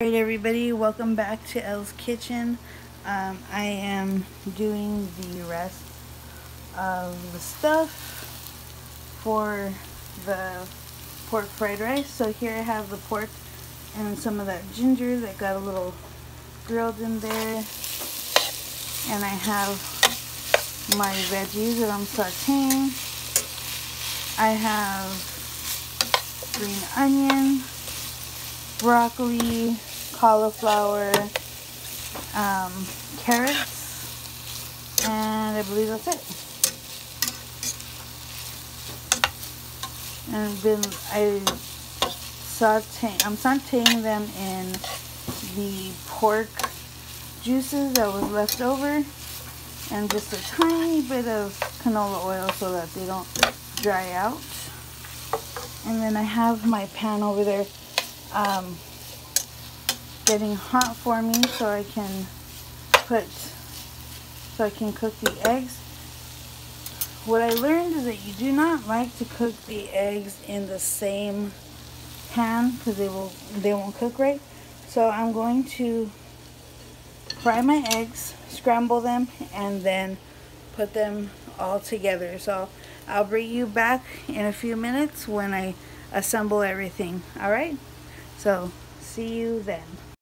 Alright everybody, welcome back to Elle's Kitchen. Um, I am doing the rest of the stuff for the pork fried rice. So here I have the pork and some of that ginger that got a little grilled in there. And I have my veggies that I'm sauteing. I have green onion, broccoli, cauliflower, um, carrots, and I believe that's it. And then I saute, I'm sauteing them in the pork juices that was left over and just a tiny bit of canola oil so that they don't dry out. And then I have my pan over there um, getting hot for me so I can put so I can cook the eggs. What I learned is that you do not like to cook the eggs in the same pan because they will they won't cook right. So I'm going to fry my eggs, scramble them, and then put them all together. So I'll bring you back in a few minutes when I assemble everything. Alright? So see you then.